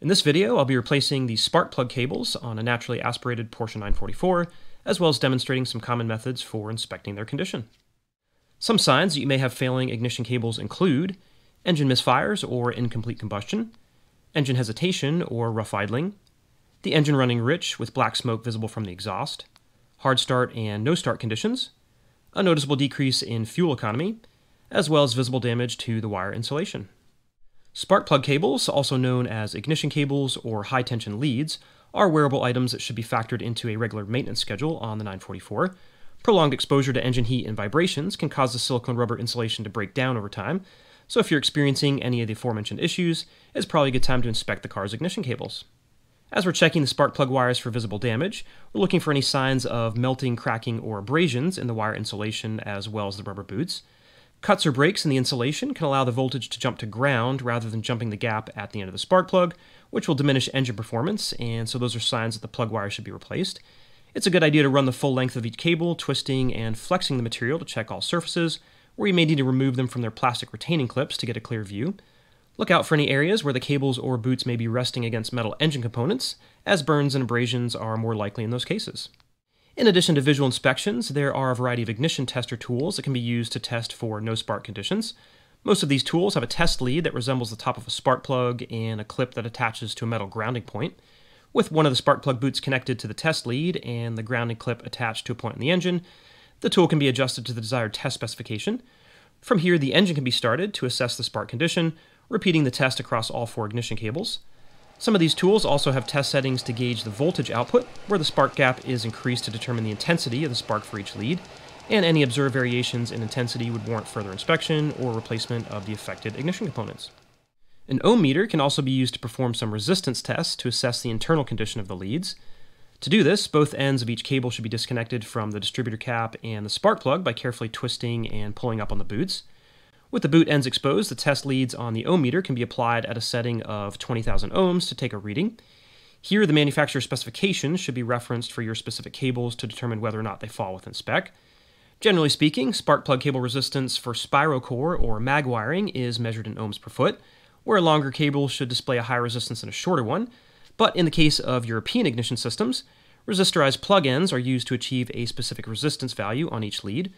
In this video, I'll be replacing the spark plug cables on a naturally aspirated Porsche 944, as well as demonstrating some common methods for inspecting their condition. Some signs that you may have failing ignition cables include engine misfires or incomplete combustion, engine hesitation or rough idling, the engine running rich with black smoke visible from the exhaust, hard start and no start conditions, a noticeable decrease in fuel economy, as well as visible damage to the wire insulation. Spark plug cables, also known as ignition cables or high tension leads, are wearable items that should be factored into a regular maintenance schedule on the 944. Prolonged exposure to engine heat and vibrations can cause the silicone rubber insulation to break down over time, so if you're experiencing any of the aforementioned issues, it's probably a good time to inspect the car's ignition cables. As we're checking the spark plug wires for visible damage, we're looking for any signs of melting, cracking, or abrasions in the wire insulation as well as the rubber boots. Cuts or breaks in the insulation can allow the voltage to jump to ground rather than jumping the gap at the end of the spark plug, which will diminish engine performance, and so those are signs that the plug wire should be replaced. It's a good idea to run the full length of each cable, twisting and flexing the material to check all surfaces, or you may need to remove them from their plastic retaining clips to get a clear view. Look out for any areas where the cables or boots may be resting against metal engine components, as burns and abrasions are more likely in those cases. In addition to visual inspections, there are a variety of ignition tester tools that can be used to test for no spark conditions. Most of these tools have a test lead that resembles the top of a spark plug and a clip that attaches to a metal grounding point. With one of the spark plug boots connected to the test lead and the grounding clip attached to a point in the engine, the tool can be adjusted to the desired test specification. From here, the engine can be started to assess the spark condition, repeating the test across all four ignition cables. Some of these tools also have test settings to gauge the voltage output, where the spark gap is increased to determine the intensity of the spark for each lead, and any observed variations in intensity would warrant further inspection or replacement of the affected ignition components. An ohm meter can also be used to perform some resistance tests to assess the internal condition of the leads. To do this, both ends of each cable should be disconnected from the distributor cap and the spark plug by carefully twisting and pulling up on the boots. With the boot ends exposed, the test leads on the ohm meter can be applied at a setting of 20,000 ohms to take a reading. Here, the manufacturer specifications should be referenced for your specific cables to determine whether or not they fall within spec. Generally speaking, spark plug cable resistance for spirocore or mag wiring is measured in ohms per foot, where a longer cable should display a higher resistance than a shorter one. But in the case of European ignition systems, resistorized plug ends are used to achieve a specific resistance value on each lead.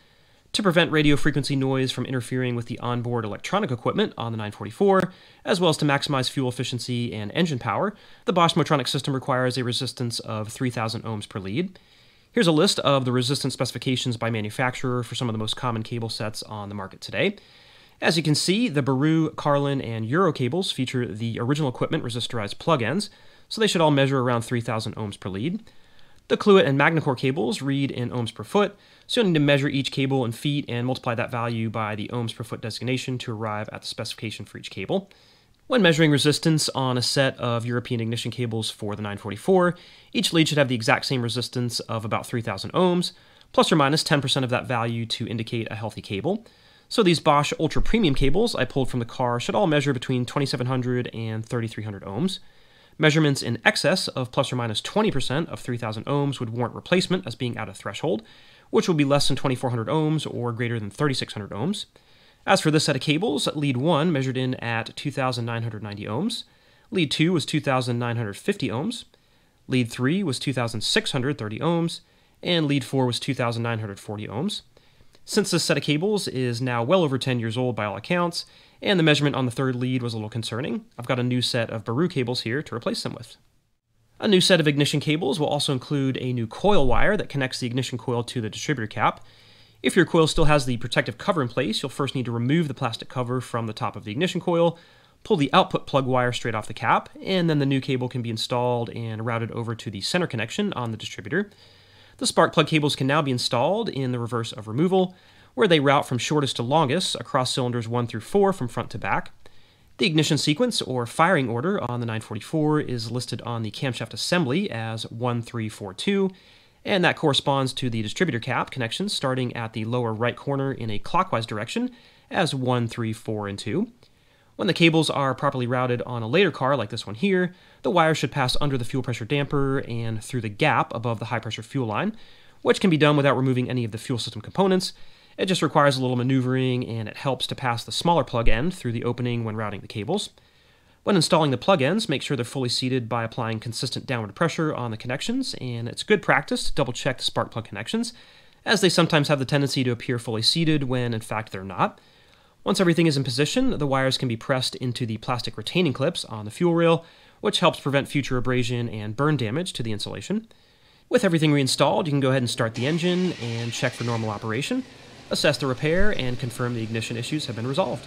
To prevent radio frequency noise from interfering with the onboard electronic equipment on the 944, as well as to maximize fuel efficiency and engine power, the Bosch Motronic system requires a resistance of 3000 ohms per lead. Here's a list of the resistance specifications by manufacturer for some of the most common cable sets on the market today. As you can see, the Beru, Karlyn, and Euro cables feature the original equipment resistorized plug ends, so they should all measure around 3000 ohms per lead. The Cluit and Magnecor cables read in ohms per foot, so you'll need to measure each cable in feet and multiply that value by the ohms per foot designation to arrive at the specification for each cable. When measuring resistance on a set of European ignition cables for the 944, each lead should have the exact same resistance of about 3000 ohms, plus or minus 10% of that value to indicate a healthy cable. So these Bosch Ultra Premium cables I pulled from the car should all measure between 2700 and 3300 ohms. Measurements in excess of plus or minus 20% of 3000 ohms would warrant replacement as being out of threshold, which will be less than 2400 ohms or greater than 3600 ohms. As for this set of cables, lead 1 measured in at 2990 ohms, lead 2 was 2950 ohms, lead 3 was 2630 ohms, and lead 4 was 2940 ohms. Since this set of cables is now well over 10 years old by all accounts, and the measurement on the third lead was a little concerning, I've got a new set of Beru cables here to replace them with. A new set of ignition cables will also include a new coil wire that connects the ignition coil to the distributor cap. If your coil still has the protective cover in place, you'll first need to remove the plastic cover from the top of the ignition coil, pull the output plug wire straight off the cap, and then the new cable can be installed and routed over to the center connection on the distributor. The spark plug cables can now be installed in the reverse of removal, where they route from shortest to longest across cylinders 1 through 4 from front to back. The ignition sequence or firing order on the 944 is listed on the camshaft assembly as 1342, and that corresponds to the distributor cap connections starting at the lower right corner in a clockwise direction as 1, 3, 4, and 2. When the cables are properly routed on a later car like this one here, the wire should pass under the fuel pressure damper and through the gap above the high pressure fuel line, which can be done without removing any of the fuel system components, it just requires a little maneuvering and it helps to pass the smaller plug end through the opening when routing the cables. When installing the plug ends, make sure they're fully seated by applying consistent downward pressure on the connections, and it's good practice to double check the spark plug connections, as they sometimes have the tendency to appear fully seated when in fact they're not. Once everything is in position, the wires can be pressed into the plastic retaining clips on the fuel rail, which helps prevent future abrasion and burn damage to the insulation. With everything reinstalled, you can go ahead and start the engine and check for normal operation, assess the repair, and confirm the ignition issues have been resolved.